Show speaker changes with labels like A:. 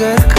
A: good.